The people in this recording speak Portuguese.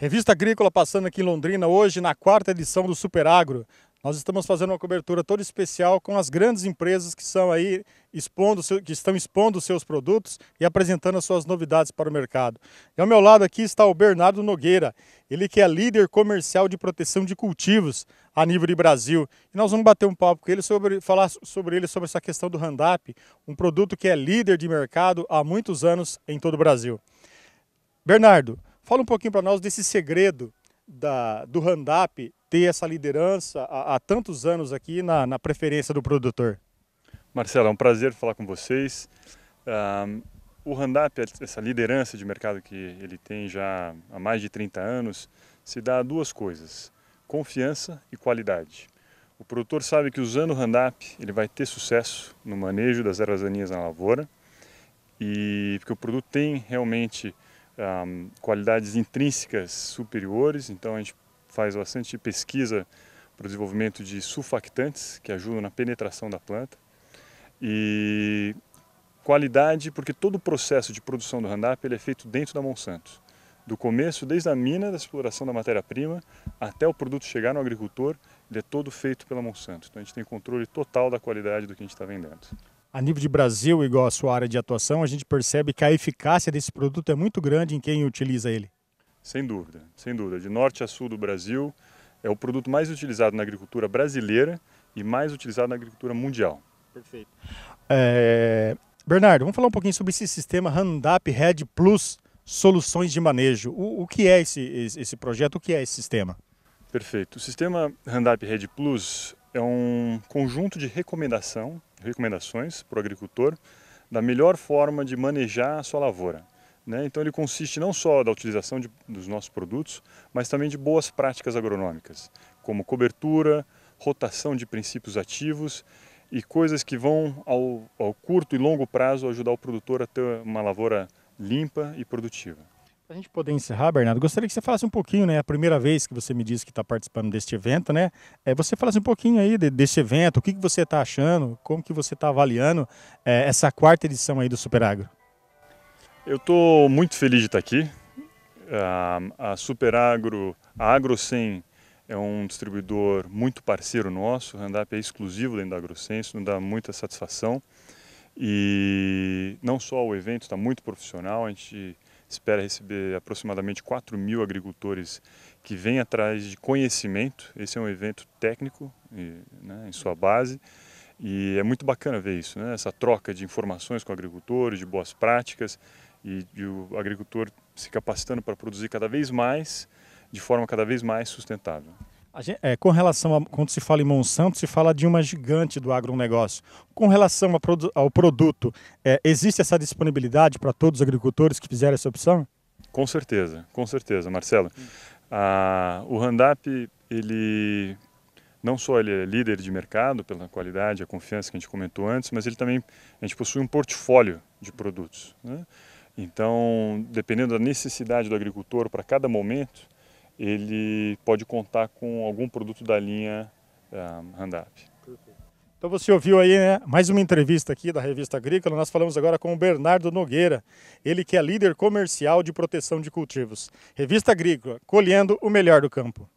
Revista Agrícola passando aqui em Londrina hoje na quarta edição do Super Agro. Nós estamos fazendo uma cobertura toda especial com as grandes empresas que são aí expondo, que estão expondo seus produtos e apresentando as suas novidades para o mercado. E ao meu lado aqui está o Bernardo Nogueira, ele que é líder comercial de proteção de cultivos a nível de Brasil. E nós vamos bater um papo com ele sobre falar sobre ele sobre essa questão do Randap, um produto que é líder de mercado há muitos anos em todo o Brasil. Bernardo, Fala um pouquinho para nós desse segredo da, do Randap ter essa liderança há, há tantos anos aqui na, na, preferência do produtor. Marcelo, é um prazer falar com vocês. Um, o Randap, essa liderança de mercado que ele tem já há mais de 30 anos, se dá a duas coisas, confiança e qualidade. O produtor sabe que usando o Randap ele vai ter sucesso no manejo das ervas daninhas na lavoura e porque o produto tem realmente um, qualidades intrínsecas superiores, então a gente faz bastante pesquisa para o desenvolvimento de sulfactantes que ajudam na penetração da planta e qualidade porque todo o processo de produção do Roundup ele é feito dentro da Monsanto. Do começo, desde a mina, da exploração da matéria-prima, até o produto chegar no agricultor, ele é todo feito pela Monsanto. Então a gente tem controle total da qualidade do que a gente está vendendo a nível de Brasil, igual a sua área de atuação, a gente percebe que a eficácia desse produto é muito grande em quem utiliza ele. Sem dúvida, sem dúvida. De norte a sul do Brasil, é o produto mais utilizado na agricultura brasileira e mais utilizado na agricultura mundial. Perfeito. É... Bernardo, vamos falar um pouquinho sobre esse sistema Roundup Red Plus Soluções de Manejo. O, o que é esse, esse projeto? O que é esse sistema? Perfeito. O sistema Roundup Red Plus é um conjunto de recomendação recomendações para o agricultor da melhor forma de manejar a sua lavoura. Né? Então ele consiste não só da utilização de, dos nossos produtos, mas também de boas práticas agronômicas, como cobertura, rotação de princípios ativos e coisas que vão ao, ao curto e longo prazo ajudar o produtor a ter uma lavoura limpa e produtiva. Para a gente poder encerrar, Bernardo, gostaria que você falasse um pouquinho, né? A primeira vez que você me disse que está participando deste evento, né? É, você falasse um pouquinho aí de, desse evento, o que, que você está achando, como que você está avaliando é, essa quarta edição aí do Super Agro. Eu estou muito feliz de estar aqui. A, a Super Agro, a AgroSem é um distribuidor muito parceiro nosso, o Randap é exclusivo dentro da AgroSem, isso nos dá muita satisfação. E não só o evento está muito profissional, a gente espera receber aproximadamente 4 mil agricultores que vêm atrás de conhecimento. Esse é um evento técnico né, em sua base e é muito bacana ver isso, né, essa troca de informações com agricultores, de boas práticas e, e o agricultor se capacitando para produzir cada vez mais, de forma cada vez mais sustentável. Gente, é, com relação a quando se fala em Monsanto, se fala de uma gigante do agronegócio. Com relação ao produto, é, existe essa disponibilidade para todos os agricultores que fizeram essa opção? Com certeza, com certeza, Marcelo. Ah, o Randap, ele não só ele é líder de mercado pela qualidade, a confiança que a gente comentou antes, mas ele também a gente possui um portfólio de produtos. Né? Então, dependendo da necessidade do agricultor para cada momento, ele pode contar com algum produto da linha um, ah, Handap. Então você ouviu aí né, mais uma entrevista aqui da Revista Agrícola. Nós falamos agora com o Bernardo Nogueira, ele que é líder comercial de proteção de cultivos. Revista Agrícola, colhendo o melhor do campo.